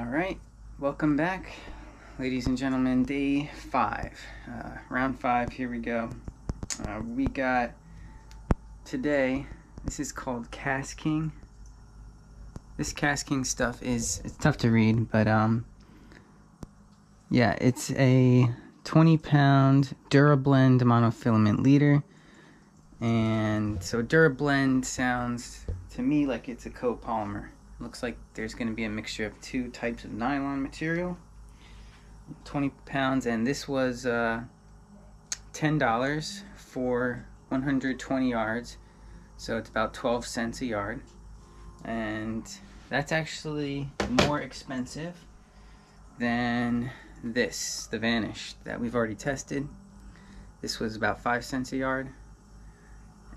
All right, welcome back, ladies and gentlemen. Day five, uh, round five. Here we go. Uh, we got today. This is called King. This King stuff is it's tough to read, but um, yeah, it's a 20 pound Durablend monofilament leader. And so Durablend sounds to me like it's a copolymer. Looks like there's going to be a mixture of two types of nylon material. 20 pounds, and this was uh, $10 for 120 yards. So it's about 12 cents a yard. And that's actually more expensive than this, the Vanish, that we've already tested. This was about 5 cents a yard.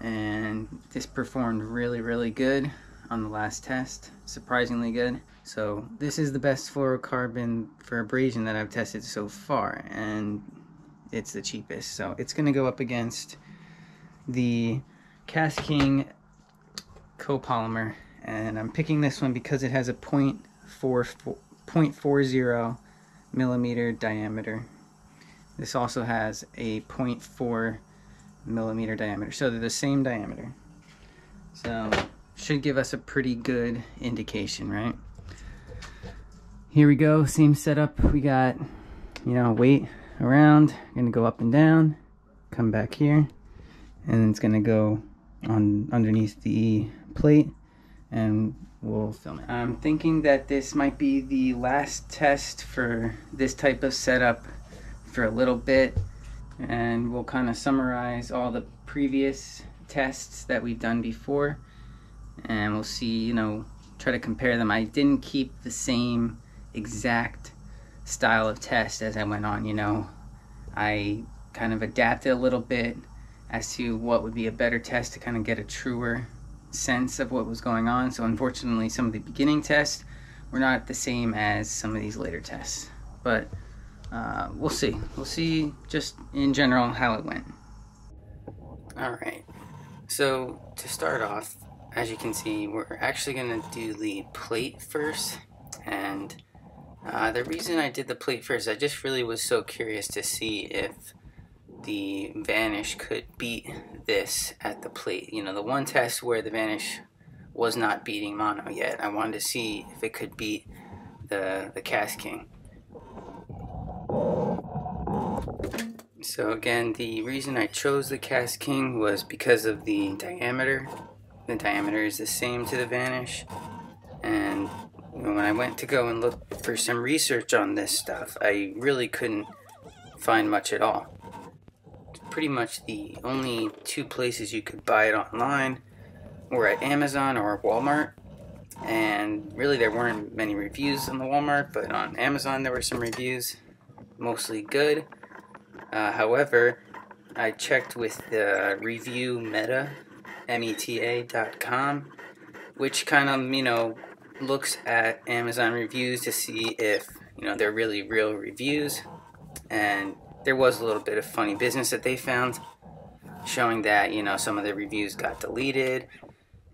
And this performed really, really good on the last test. Surprisingly good. So this is the best fluorocarbon for abrasion that I've tested so far. And it's the cheapest. So it's going to go up against the KastKing copolymer. And I'm picking this one because it has a 0.40 millimeter diameter. This also has a 0.4 millimeter diameter. So they're the same diameter. So should give us a pretty good indication, right? Here we go, same setup. We got, you know, weight around, gonna go up and down, come back here, and it's gonna go on underneath the plate, and we'll film it. I'm thinking that this might be the last test for this type of setup for a little bit, and we'll kind of summarize all the previous tests that we've done before and we'll see, you know, try to compare them. I didn't keep the same exact style of test as I went on, you know. I kind of adapted a little bit as to what would be a better test to kind of get a truer sense of what was going on. So unfortunately, some of the beginning tests were not the same as some of these later tests. But uh, we'll see. We'll see just in general how it went. All right. So to start off, as you can see, we're actually going to do the plate first. And uh, the reason I did the plate first, I just really was so curious to see if the Vanish could beat this at the plate. You know, the one test where the Vanish was not beating Mono yet. I wanted to see if it could beat the, the KastKing. So again, the reason I chose the KastKing was because of the diameter the diameter is the same to the Vanish. And when I went to go and look for some research on this stuff, I really couldn't find much at all. It's pretty much the only two places you could buy it online were at Amazon or Walmart. And really, there weren't many reviews on the Walmart, but on Amazon, there were some reviews, mostly good. Uh, however, I checked with the review meta meta.com, which kind of, you know, looks at Amazon reviews to see if, you know, they're really real reviews. And there was a little bit of funny business that they found showing that, you know, some of the reviews got deleted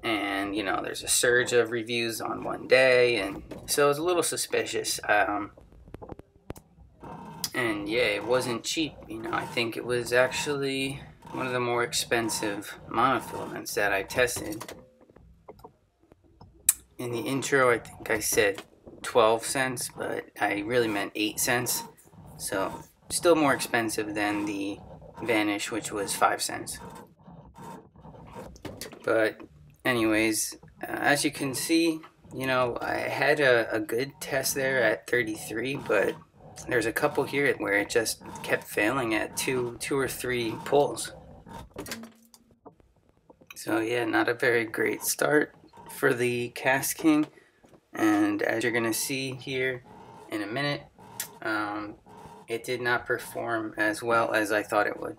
and, you know, there's a surge of reviews on one day. And so it's a little suspicious. Um, and yeah, it wasn't cheap. You know, I think it was actually one of the more expensive monofilaments that I tested. In the intro, I think I said 12 cents, but I really meant 8 cents. So, still more expensive than the Vanish, which was 5 cents. But, anyways, uh, as you can see, you know, I had a, a good test there at 33, but there's a couple here where it just kept failing at two, two or three pulls. So yeah, not a very great start for the KastKing. And as you're going to see here in a minute, um, it did not perform as well as I thought it would.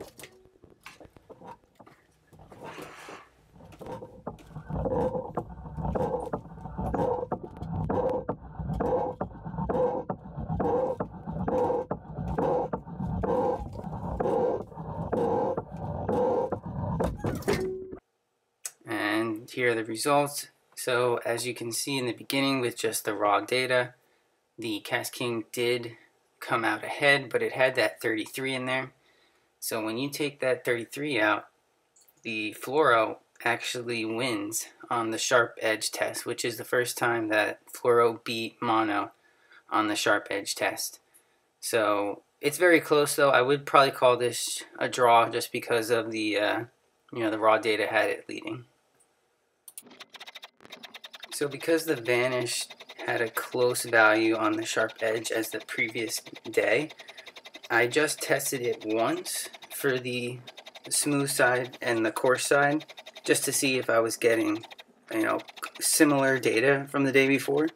Here are the results. So as you can see in the beginning with just the raw data, the KastKing did come out ahead, but it had that 33 in there. So when you take that 33 out, the fluoro actually wins on the sharp edge test, which is the first time that fluoro beat mono on the sharp edge test. So it's very close though. I would probably call this a draw just because of the uh, you know the raw data had it leading. So because the vanish had a close value on the sharp edge as the previous day, I just tested it once for the smooth side and the coarse side just to see if I was getting you know similar data from the day before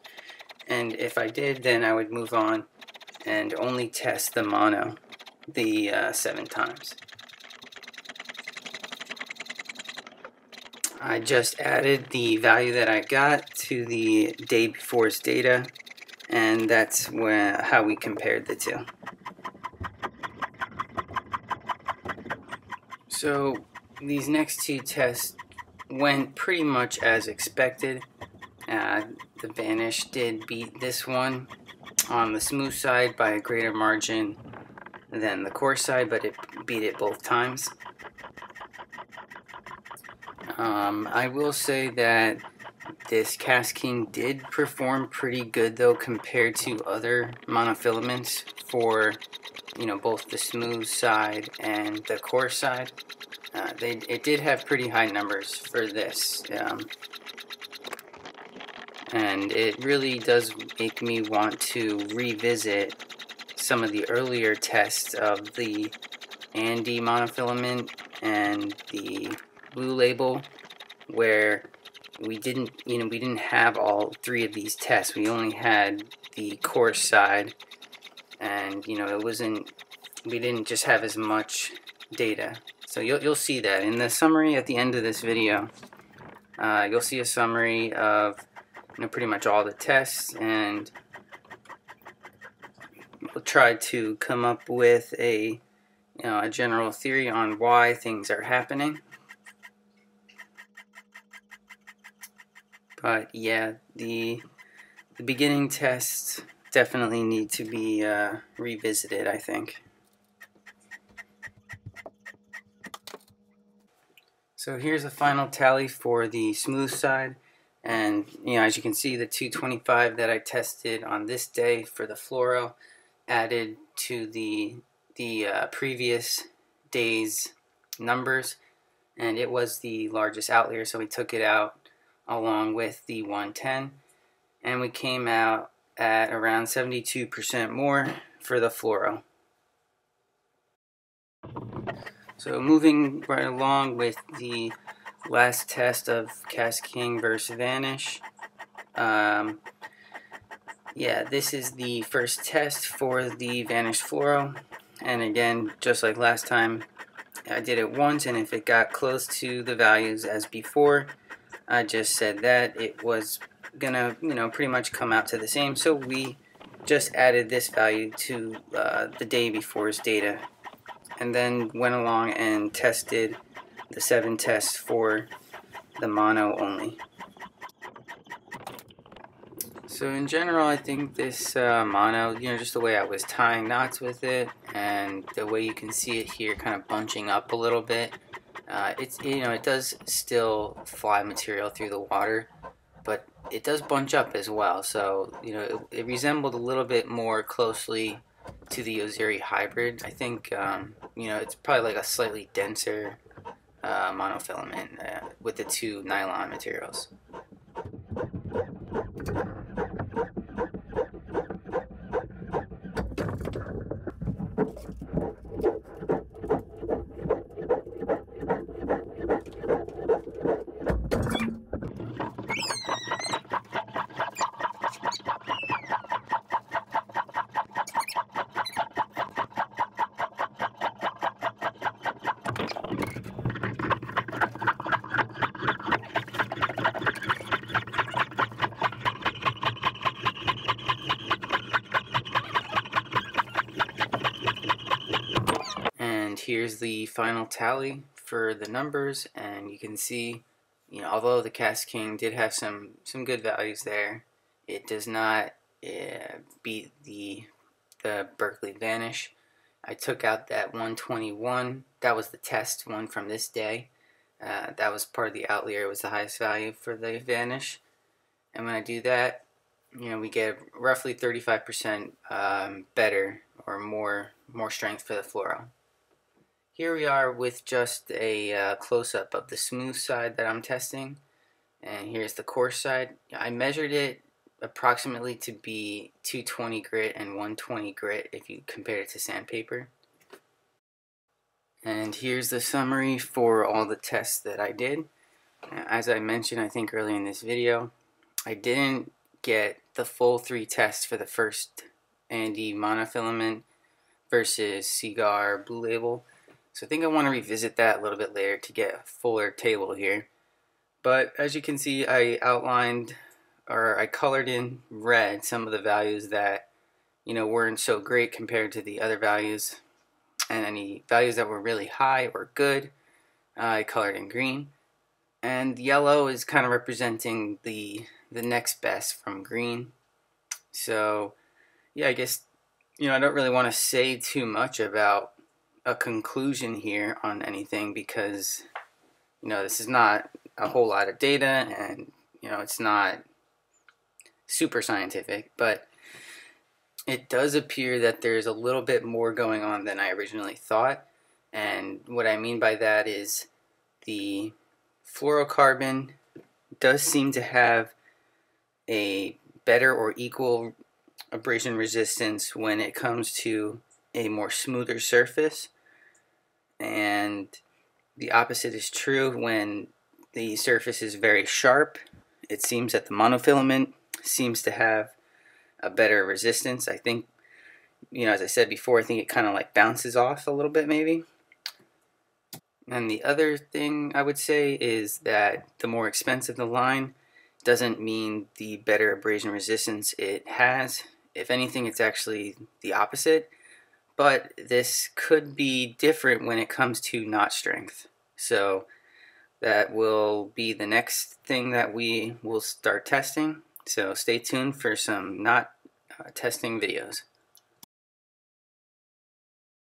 and if I did then I would move on and only test the mono the uh, seven times. I just added the value that I got to the day before's data and that's where, how we compared the two. So these next two tests went pretty much as expected. Uh, the Vanish did beat this one on the smooth side by a greater margin than the coarse side, but it beat it both times. Um, I will say that this KastKing did perform pretty good though compared to other monofilaments for you know both the smooth side and the coarse side. Uh, they, it did have pretty high numbers for this. Um, and it really does make me want to revisit some of the earlier tests of the Ande monofilament and the blue label where we didn't you know we didn't have all three of these tests. We only had the coarse side and you know it wasn't we didn't just have as much data. So you'll, you'll see that. In the summary at the end of this video uh, you'll see a summary of you know pretty much all the tests and we'll try to come up with a you know a general theory on why things are happening but yeah the the beginning tests definitely need to be uh, revisited I think so here's the final tally for the smooth side and you know, as you can see, the 225 that I tested on this day for the fluoro added to the the uh, previous day's numbers, and it was the largest outlier. So we took it out along with the 110, and we came out at around 72% more for the fluoro. So moving right along with the last test of KastKing versus Vanish. Um, yeah, this is the first test for the Vanish Fluoro. And again, just like last time, I did it once, and if it got close to the values as before, I just said that it was gonna, you know, pretty much come out to the same. So we just added this value to uh, the day before's data, and then went along and tested the seven tests for the mono only. So in general, I think this uh, mono, you know, just the way I was tying knots with it, and the way you can see it here, kind of bunching up a little bit. Uh, it's you know, it does still fly material through the water, but it does bunch up as well. So you know, it, it resembled a little bit more closely to the Oziri hybrid. I think um, you know, it's probably like a slightly denser uh, monofilament uh, with the two nylon materials. Here's the final tally for the numbers and you can see you know although the KastKing did have some some good values there it does not uh, beat the the Berkley Vanish. I took out that 121. That was the test one from this day. Uh, that was part of the outlier. It was the highest value for the Vanish. And when I do that, you know, we get roughly 35% um, better or more more strength for the fluoro. Here we are with just a uh, close-up of the smooth side that I'm testing. And here's the coarse side. I measured it approximately to be 220 grit and 120 grit if you compare it to sandpaper. And here's the summary for all the tests that I did. As I mentioned, I think earlier in this video, I didn't get the full three tests for the first Ande monofilament versus Seaguar Blue Label. So I think I want to revisit that a little bit later to get a fuller table here. But as you can see, I outlined or I colored in red some of the values that you know weren't so great compared to the other values. And any values that were really high or good uh, I colored in green. And yellow is kind of representing the the next best from green. So yeah I guess you know I don't really want to say too much about a conclusion here on anything because you know this is not a whole lot of data and you know it's not super scientific, but it does appear that there's a little bit more going on than I originally thought. And what I mean by that is the fluorocarbon does seem to have a better or equal abrasion resistance when it comes to a more smoother surface. And the opposite is true when the surface is very sharp. It seems that the monofilament seems to have a better resistance. I think, you know, as I said before, I think it kind of like bounces off a little bit maybe. And the other thing I would say is that the more expensive the line doesn't mean the better abrasion resistance it has. If anything, it's actually the opposite. But this could be different when it comes to knot strength. So that will be the next thing that we will start testing. So stay tuned for some knot uh, testing videos.